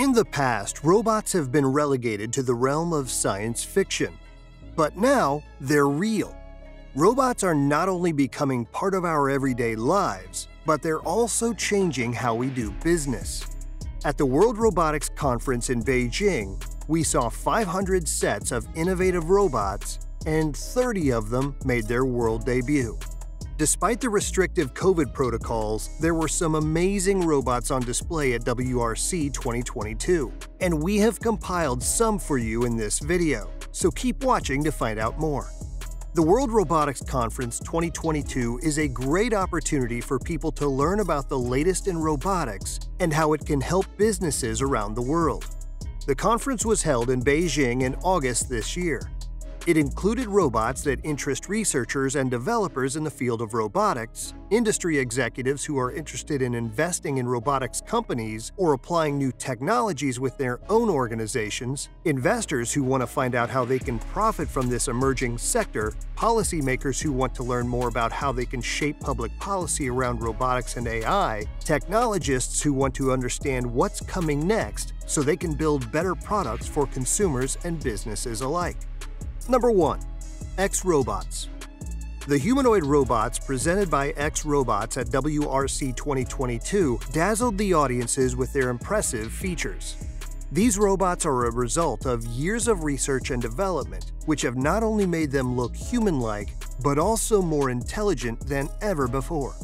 In the past, robots have been relegated to the realm of science fiction. But now, they're real. Robots are not only becoming part of our everyday lives, but they're also changing how we do business. At the World Robotics Conference in Beijing, we saw 500 sets of innovative robots, and 30 of them made their world debut. Despite the restrictive COVID protocols, there were some amazing robots on display at WRC 2022, and we have compiled some for you in this video, so keep watching to find out more. The World Robotics Conference 2022 is a great opportunity for people to learn about the latest in robotics and how it can help businesses around the world. The conference was held in Beijing in August this year. It included robots that interest researchers and developers in the field of robotics, industry executives who are interested in investing in robotics companies or applying new technologies with their own organizations, investors who want to find out how they can profit from this emerging sector, policymakers who want to learn more about how they can shape public policy around robotics and AI, technologists who want to understand what's coming next so they can build better products for consumers and businesses alike. Number 1. X Robots The humanoid robots presented by X Robots at WRC 2022 dazzled the audiences with their impressive features. These robots are a result of years of research and development, which have not only made them look human-like, but also more intelligent than ever before.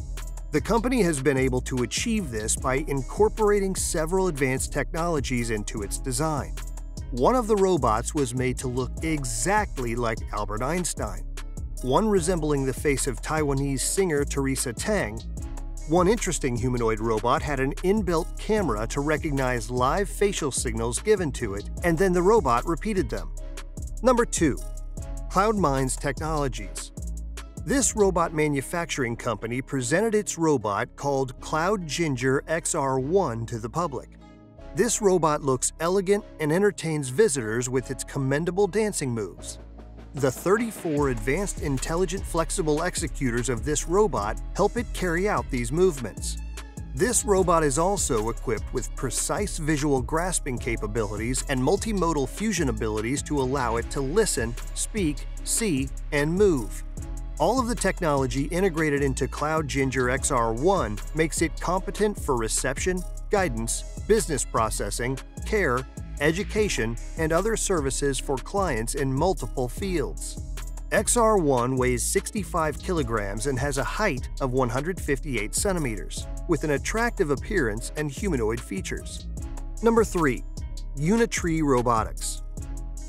The company has been able to achieve this by incorporating several advanced technologies into its design. One of the robots was made to look exactly like Albert Einstein, one resembling the face of Taiwanese singer Teresa Teng. One interesting humanoid robot had an inbuilt camera to recognize live facial signals given to it, and then the robot repeated them. Number 2. Cloud Minds Technologies This robot manufacturing company presented its robot called Cloud Ginger XR1 to the public. This robot looks elegant and entertains visitors with its commendable dancing moves. The 34 advanced intelligent flexible executors of this robot help it carry out these movements. This robot is also equipped with precise visual grasping capabilities and multimodal fusion abilities to allow it to listen, speak, see, and move. All of the technology integrated into Cloud Ginger XR1 makes it competent for reception, guidance, business processing, care, education, and other services for clients in multiple fields. XR1 weighs 65 kilograms and has a height of 158 centimeters, with an attractive appearance and humanoid features. Number 3. Unitree Robotics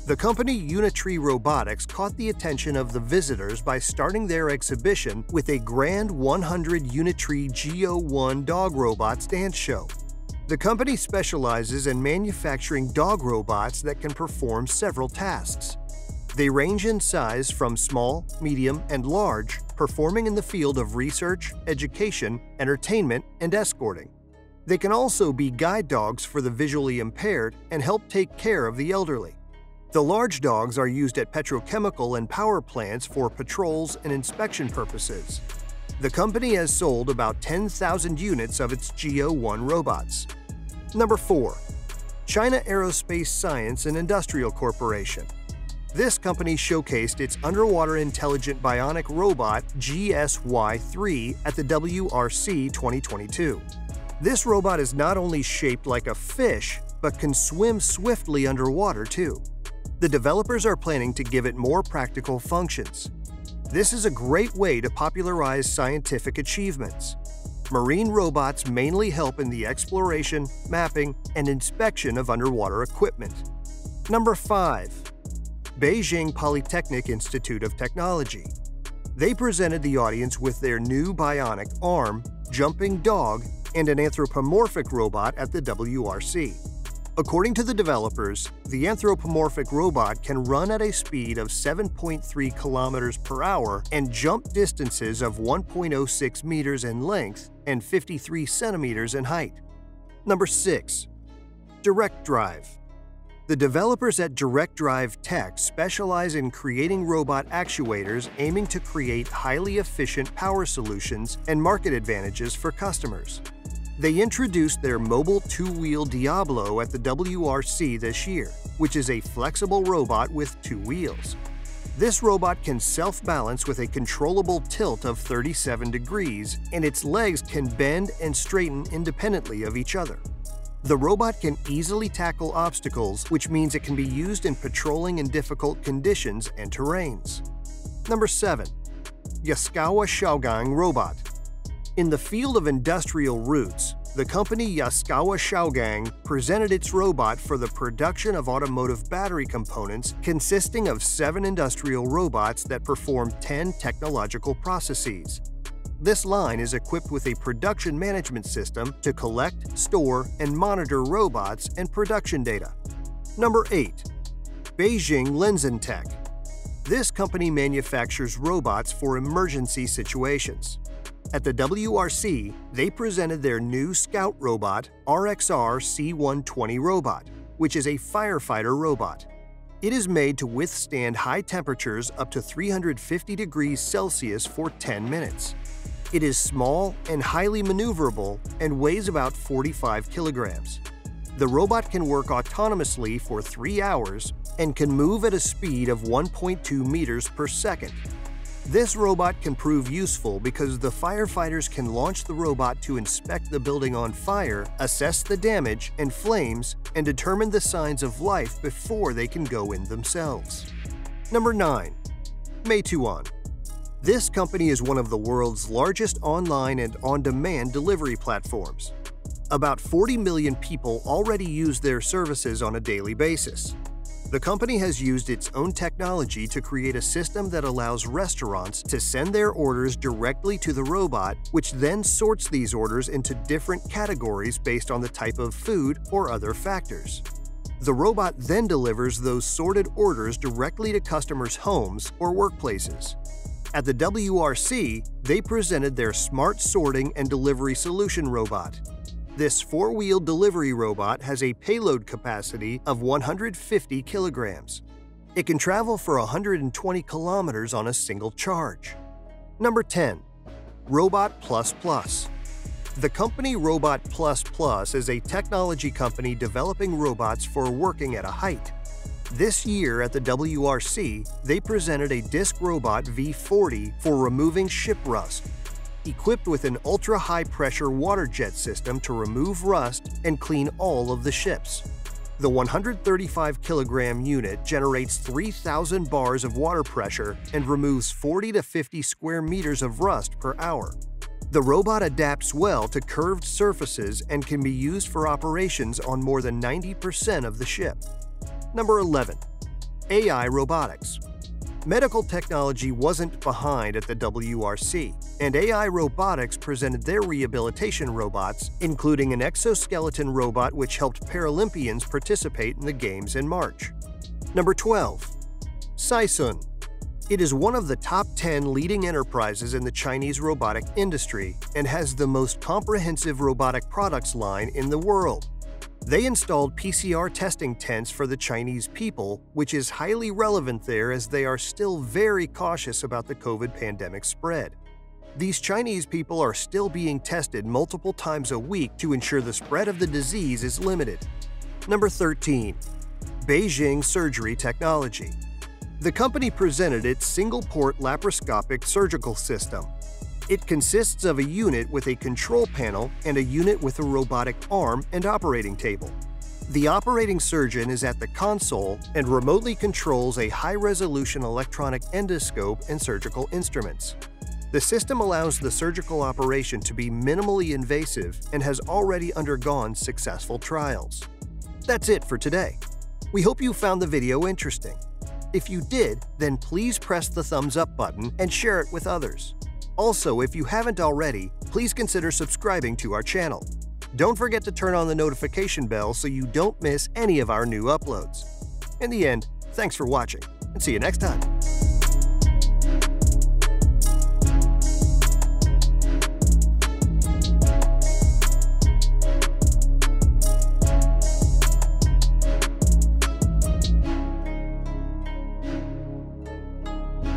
The company Unitree Robotics caught the attention of the visitors by starting their exhibition with a grand 100 Unitree G01 dog robots dance show. The company specializes in manufacturing dog robots that can perform several tasks. They range in size from small, medium, and large, performing in the field of research, education, entertainment, and escorting. They can also be guide dogs for the visually impaired and help take care of the elderly. The large dogs are used at petrochemical and power plants for patrols and inspection purposes. The company has sold about 10,000 units of its G01 robots. Number 4. China Aerospace Science and Industrial Corporation. This company showcased its underwater intelligent bionic robot GSY-3 at the WRC 2022. This robot is not only shaped like a fish, but can swim swiftly underwater too. The developers are planning to give it more practical functions. This is a great way to popularize scientific achievements. Marine robots mainly help in the exploration, mapping, and inspection of underwater equipment. Number 5. Beijing Polytechnic Institute of Technology. They presented the audience with their new bionic arm, jumping dog, and an anthropomorphic robot at the WRC. According to the developers, the anthropomorphic robot can run at a speed of 7.3 kilometers per hour and jump distances of 1.06 meters in length and 53 centimeters in height. Number 6. Direct Drive The developers at Direct Drive Tech specialize in creating robot actuators aiming to create highly efficient power solutions and market advantages for customers. They introduced their mobile two-wheel Diablo at the WRC this year, which is a flexible robot with two wheels. This robot can self-balance with a controllable tilt of 37 degrees, and its legs can bend and straighten independently of each other. The robot can easily tackle obstacles, which means it can be used in patrolling in difficult conditions and terrains. Number 7. Yaskawa Shougang Robot In the field of industrial routes, the company Yaskawa Shougang presented its robot for the production of automotive battery components consisting of seven industrial robots that perform 10 technological processes. This line is equipped with a production management system to collect, store, and monitor robots and production data. Number 8. Beijing Lensentech This company manufactures robots for emergency situations. At the WRC, they presented their new Scout robot, RXR C120 robot, which is a firefighter robot. It is made to withstand high temperatures up to 350 degrees Celsius for 10 minutes. It is small and highly maneuverable and weighs about 45 kilograms. The robot can work autonomously for 3 hours and can move at a speed of 1.2 meters per second, this robot can prove useful because the firefighters can launch the robot to inspect the building on fire, assess the damage and flames, and determine the signs of life before they can go in themselves. Number 9. Meituan This company is one of the world's largest online and on-demand delivery platforms. About 40 million people already use their services on a daily basis. The company has used its own technology to create a system that allows restaurants to send their orders directly to the robot, which then sorts these orders into different categories based on the type of food or other factors. The robot then delivers those sorted orders directly to customers' homes or workplaces. At the WRC, they presented their Smart Sorting and Delivery Solution robot, this four-wheel delivery robot has a payload capacity of 150 kilograms. It can travel for 120 kilometers on a single charge. Number 10. Robot Plus Plus The company Robot Plus Plus is a technology company developing robots for working at a height. This year at the WRC, they presented a disc robot V40 for removing ship rust equipped with an ultra-high pressure water jet system to remove rust and clean all of the ships. The 135 kilogram unit generates 3,000 bars of water pressure and removes 40 to 50 square meters of rust per hour. The robot adapts well to curved surfaces and can be used for operations on more than 90% of the ship. Number 11. AI Robotics Medical technology wasn't behind at the WRC, and AI Robotics presented their rehabilitation robots, including an exoskeleton robot which helped Paralympians participate in the Games in March. Number 12. Saisun it is one of the top 10 leading enterprises in the Chinese robotic industry and has the most comprehensive robotic products line in the world. They installed PCR testing tents for the Chinese people, which is highly relevant there as they are still very cautious about the COVID pandemic spread. These Chinese people are still being tested multiple times a week to ensure the spread of the disease is limited. Number 13. Beijing Surgery Technology The company presented its single-port laparoscopic surgical system, it consists of a unit with a control panel and a unit with a robotic arm and operating table. The operating surgeon is at the console and remotely controls a high-resolution electronic endoscope and surgical instruments. The system allows the surgical operation to be minimally invasive and has already undergone successful trials. That's it for today. We hope you found the video interesting. If you did, then please press the thumbs up button and share it with others. Also, if you haven't already, please consider subscribing to our channel. Don't forget to turn on the notification bell so you don't miss any of our new uploads. In the end, thanks for watching, and see you next time.